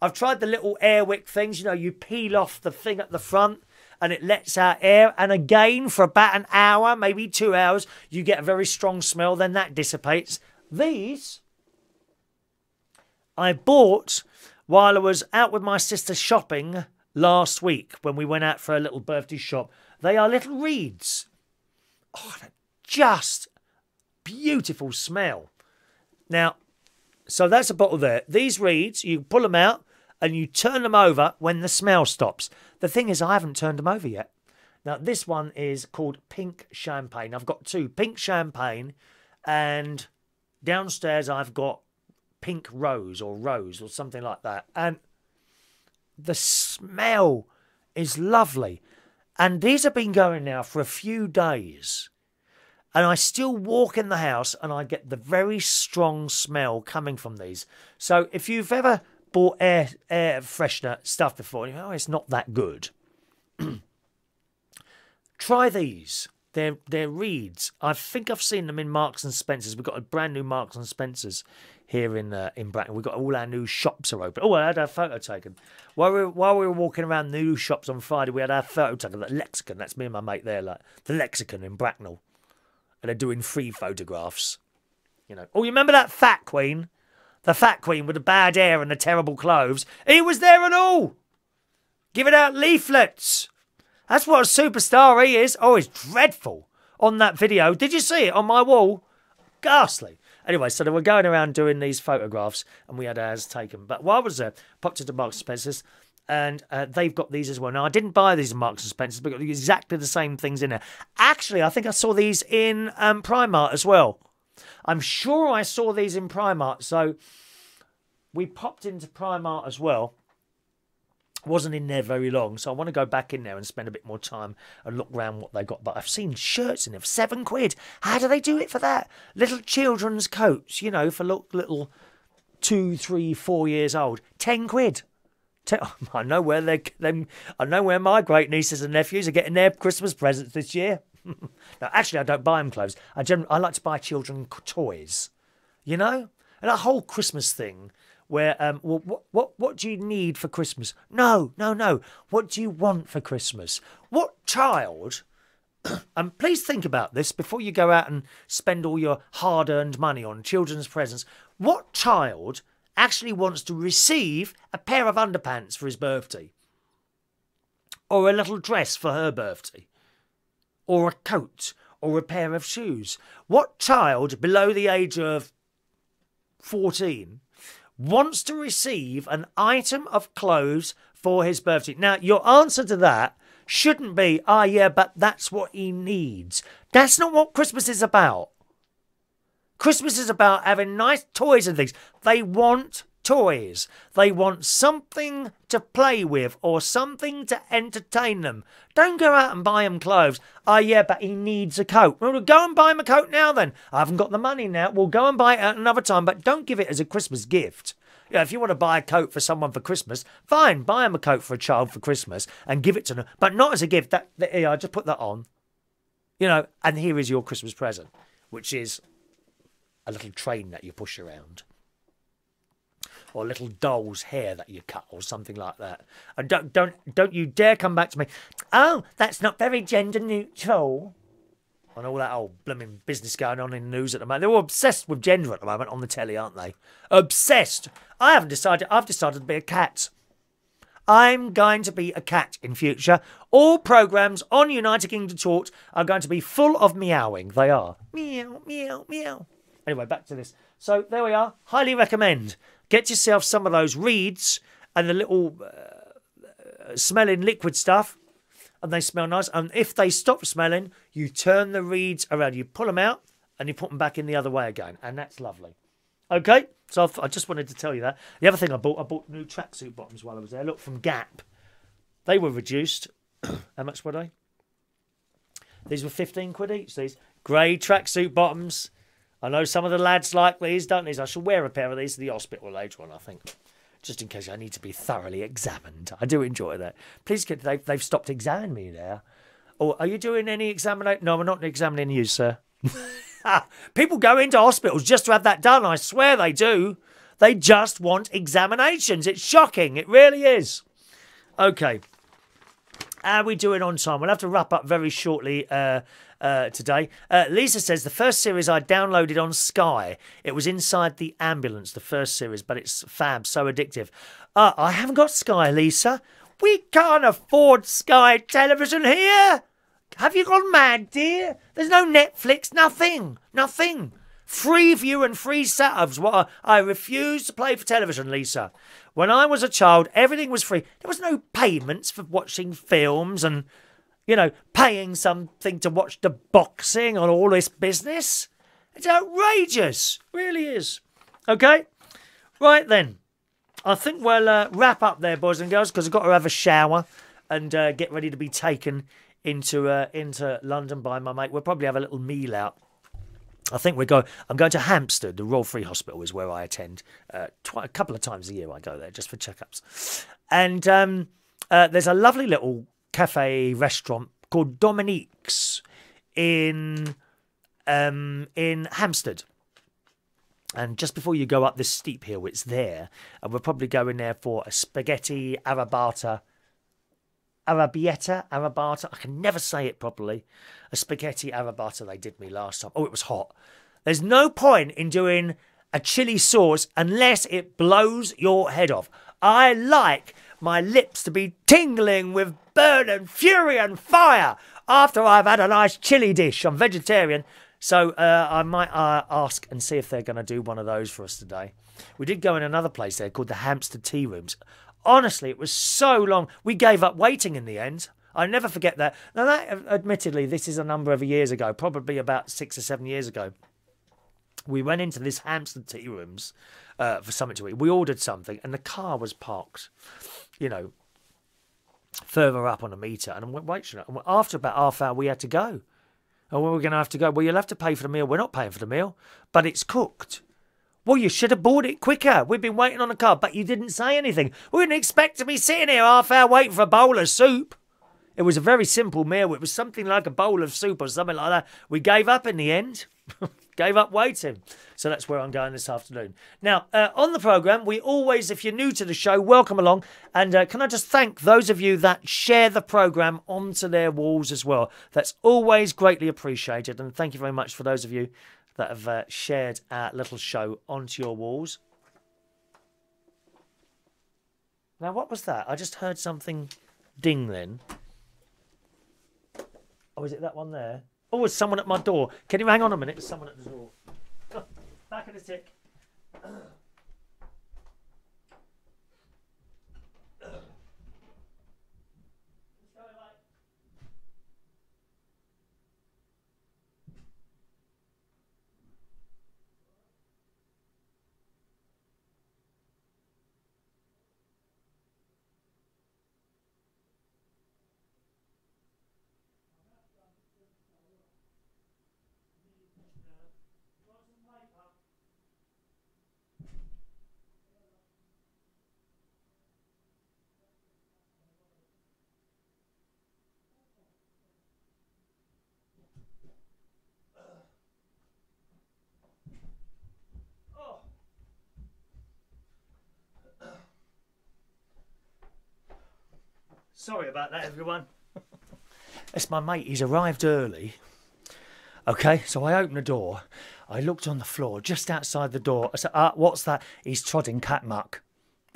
I've tried the little Air Wick things. You know, you peel off the thing at the front and it lets out air. And again, for about an hour, maybe two hours, you get a very strong smell. Then that dissipates. These I bought while I was out with my sister shopping last week when we went out for a little birthday shop. They are little reeds. Oh, just beautiful smell. Now, so that's a bottle there. These reeds, you pull them out and you turn them over when the smell stops. The thing is, I haven't turned them over yet. Now, this one is called Pink Champagne. I've got two Pink Champagne, and downstairs I've got Pink Rose or Rose or something like that. And the smell is lovely. And these have been going now for a few days. And I still walk in the house and I get the very strong smell coming from these. So if you've ever bought air air freshener stuff before. And you go, oh, it's not that good. Try these. They're they're reeds. I think I've seen them in Marks and Spencers. We've got a brand new Marks and Spencers here in uh, in Bracknell. We've got all our new shops are open. Oh, I had our photo taken while we were, while we were walking around the new shops on Friday. We had our photo taken at Lexicon. That's me and my mate there, like the Lexicon in Bracknell, and they're doing free photographs. You know. Oh, you remember that fat queen? The fat queen with the bad hair and the terrible clothes, he was there and all. Giving out leaflets. That's what a superstar he is. Oh, it's dreadful on that video. Did you see it on my wall? Ghastly. Anyway, so they were going around doing these photographs and we had ours taken. But while I was there, popped into Marks and Spencer's and uh, they've got these as well. Now, I didn't buy these Marks and Spencer's, but got exactly the same things in there. Actually, I think I saw these in um, Primark as well. I'm sure I saw these in Primark. So we popped into Primark as well. Wasn't in there very long, so I want to go back in there and spend a bit more time and look around what they got. But I've seen shirts in there for seven quid. How do they do it for that? Little children's coats, you know, for look little two, three, four years old. Ten quid. I know where they them. I know where my great nieces and nephews are getting their Christmas presents this year. now, actually, I don't buy them clothes. I generally, I like to buy children toys. You know, and a whole Christmas thing where um, well, what what what do you need for Christmas? No, no, no. What do you want for Christmas? What child? and please think about this before you go out and spend all your hard-earned money on children's presents. What child actually wants to receive a pair of underpants for his birthday? Or a little dress for her birthday? Or a coat? Or a pair of shoes? What child below the age of 14 wants to receive an item of clothes for his birthday? Now, your answer to that shouldn't be, ah, oh, yeah, but that's what he needs. That's not what Christmas is about. Christmas is about having nice toys and things. They want toys. They want something to play with or something to entertain them. Don't go out and buy him clothes. Oh, yeah, but he needs a coat. Well, go and buy him a coat now then. I haven't got the money now. We'll go and buy it at another time, but don't give it as a Christmas gift. Yeah, if you want to buy a coat for someone for Christmas, fine, buy him a coat for a child for Christmas and give it to them, but not as a gift. That, that yeah, just put that on, you know. And here is your Christmas present, which is a little train that you push around, or little doll's hair that you cut, or something like that. And don't don't don't you dare come back to me. Oh, that's not very gender neutral and all that old blooming business going on in the news at the moment. They're all obsessed with gender at the moment on the telly, aren't they? Obsessed. I haven't decided. I've decided to be a cat. I'm going to be a cat in future. All programs on United Kingdom Talk are going to be full of meowing. They are. Meow, meow, meow. Anyway, back to this. So there we are. Highly recommend. Get yourself some of those reeds and the little uh, smelling liquid stuff and they smell nice. And if they stop smelling, you turn the reeds around, you pull them out, and you put them back in the other way again, and that's lovely. Okay, so I just wanted to tell you that. The other thing I bought, I bought new tracksuit bottoms while I was there. Look from Gap, they were reduced. How much were they? These were fifteen quid each. These grey tracksuit bottoms. I know some of the lads like these, don't these? I shall wear a pair of these to the hospital later on, I think just in case I need to be thoroughly examined. I do enjoy that. Please, get, they've, they've stopped examining me there. Or are you doing any examination? No, I'm not examining you, sir. People go into hospitals just to have that done. I swear they do. They just want examinations. It's shocking. It really is. Okay. How are we doing on time? We'll have to wrap up very shortly uh, uh, today. Uh, Lisa says the first series I downloaded on Sky. It was inside the ambulance, the first series, but it's fab, so addictive. Uh, I haven't got Sky, Lisa. We can't afford Sky television here. Have you gone mad, dear? There's no Netflix, nothing, nothing. Freeview and free setups. What I refuse to play for television, Lisa. When I was a child, everything was free. There was no payments for watching films and you know, paying something to watch the boxing on all this business. It's outrageous. Really is. Okay? Right then. I think we'll uh, wrap up there, boys and girls, because I've got to have a shower and uh, get ready to be taken into uh, into London by my mate. We'll probably have a little meal out. I think we're going. I'm going to Hampstead. The Royal Free Hospital is where I attend. Uh, a couple of times a year I go there just for checkups. And um, uh, there's a lovely little cafe restaurant called Dominique's in um, in Hampstead. And just before you go up this steep hill, it's there. And we're probably going there for a spaghetti arrabbiata. Arrabbiata? Arrabbiata? I can never say it properly. A spaghetti arrabbiata they did me last time. Oh, it was hot. There's no point in doing a chili sauce unless it blows your head off. I like my lips to be tingling with burn and fury and fire after I've had a nice chili dish. I'm vegetarian, so uh, I might uh, ask and see if they're going to do one of those for us today. We did go in another place there called the Hampstead Tea Rooms. Honestly, it was so long. We gave up waiting in the end. I never forget that. Now, that admittedly, this is a number of years ago, probably about six or seven years ago. We went into this Hampstead Tea Rooms uh, for something to eat. We ordered something, and the car was parked you know, further up on a meter. And I went, wait, and after about half hour, we had to go. And we were going to have to go. Well, you'll have to pay for the meal. We're not paying for the meal, but it's cooked. Well, you should have bought it quicker. We've been waiting on a car, but you didn't say anything. We didn't expect to be sitting here half hour waiting for a bowl of soup. It was a very simple meal. It was something like a bowl of soup or something like that. We gave up in the end. gave up waiting. So that's where I'm going this afternoon. Now, uh, on the programme, we always, if you're new to the show, welcome along. And uh, can I just thank those of you that share the programme onto their walls as well? That's always greatly appreciated. And thank you very much for those of you that have uh, shared our little show onto your walls. Now, what was that? I just heard something ding then. Oh, is it that one there? Oh, there's someone at my door. Can you hang on a minute? There's someone at the door. Back in a tick. Sorry about that, everyone. It's my mate. He's arrived early. Okay, so I opened the door. I looked on the floor just outside the door. I said, ah, what's that? He's trotting cat muck.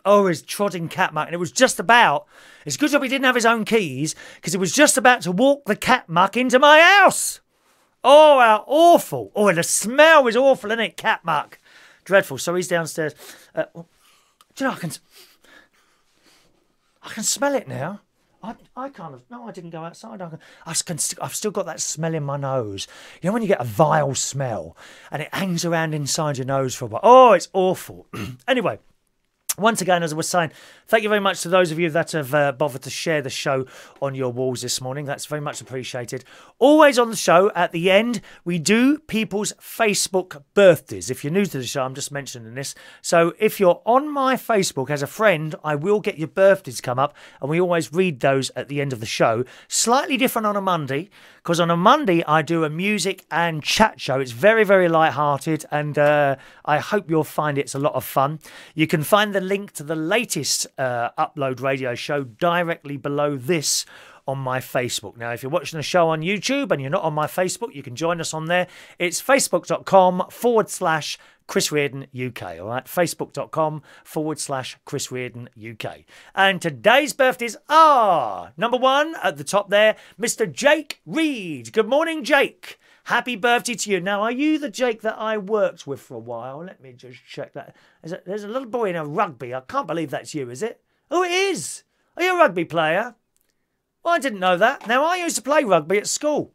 Oh, he's trotting cat muck. And it was just about, it's a good job he didn't have his own keys because he was just about to walk the cat muck into my house. Oh, how awful. Oh, and the smell was awful, isn't it? Cat muck. Dreadful. So he's downstairs. Uh, do you know, I can, I can smell it now. I, I kind of no, I didn't go outside. I, I can, I've still got that smell in my nose. You know when you get a vile smell and it hangs around inside your nose for a while. Oh, it's awful. anyway, once again, as I was saying, thank you very much to those of you that have uh, bothered to share the show on your walls this morning. That's very much appreciated. Always on the show, at the end, we do people's Facebook birthdays. If you're new to the show, I'm just mentioning this. So if you're on my Facebook as a friend, I will get your birthdays come up, and we always read those at the end of the show. Slightly different on a Monday, because on a Monday, I do a music and chat show. It's very, very light-hearted, and uh, I hope you'll find it's a lot of fun. You can find the link to the latest uh, upload radio show directly below this on my Facebook. Now, if you're watching the show on YouTube and you're not on my Facebook, you can join us on there. It's facebook.com forward slash Chris Reardon UK. All right, facebook.com forward slash Chris Reardon UK. And today's birthdays are number one at the top there, Mr. Jake Reed. Good morning, Jake. Happy birthday to you. Now, are you the Jake that I worked with for a while? Let me just check that. There's a, little boy in a rugby. I can't believe that's you, is it? Oh, it is. Are you a rugby player? Well, I didn't know that. Now, I used to play rugby at school.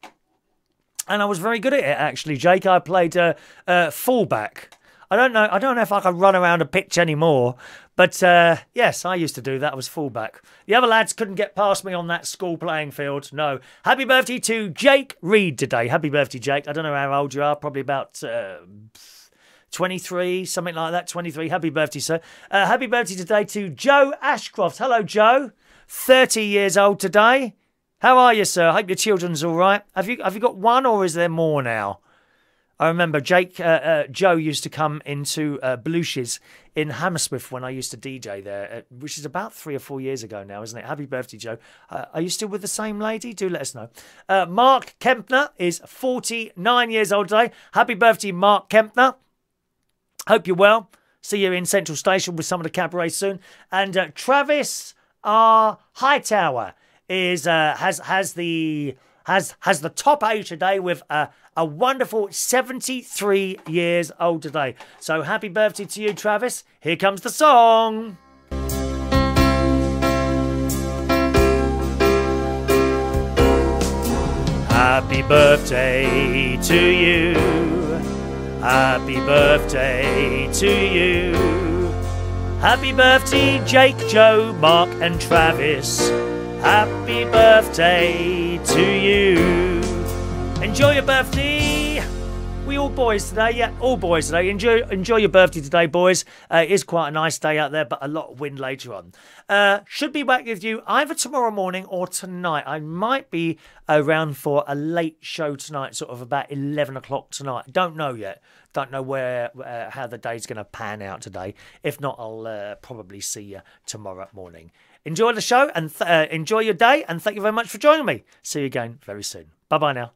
And I was very good at it, actually, Jake. I played uh, uh, fullback. I don't know. I don't know if I can run around a pitch anymore, but uh, yes, I used to do that. I was fullback. The other lads couldn't get past me on that school playing field. No. Happy birthday to Jake Reed today. Happy birthday, Jake. I don't know how old you are. Probably about. Uh, 23, something like that. 23. Happy birthday, sir. Uh, happy birthday today to Joe Ashcroft. Hello, Joe. 30 years old today. How are you, sir? Hope your children's all right. Have you have you got one or is there more now? I remember Jake, uh, uh, Joe used to come into uh, in Hammersmith when I used to DJ there, uh, which is about three or four years ago now, isn't it? Happy birthday, Joe. Uh, are you still with the same lady? Do let us know. Uh, Mark Kempner is 49 years old today. Happy birthday, Mark Kempner. Hope you're well. See you in Central Station with some of the cabaret soon. And Travis R. Hightower is has has the has has the top A today with a, a wonderful 73 years old today. So happy birthday to you, Travis. Here comes the song. Happy birthday to you. Happy birthday to you. Happy birthday, Jake, Joe, Mark, and Travis. Happy birthday to you. Enjoy your birthday. We all boys today, yeah, all boys today. Enjoy, enjoy your birthday today, boys. Uh, it is quite a nice day out there, but a lot of wind later on. Uh, should be back with you either tomorrow morning or tonight. I might be around for a late show tonight, sort of about eleven o'clock tonight. Don't know yet. Don't know where uh, how the day's going to pan out today. If not, I'll uh, probably see you tomorrow morning. Enjoy the show and uh, enjoy your day, and thank you very much for joining me. See you again very soon. Bye bye now.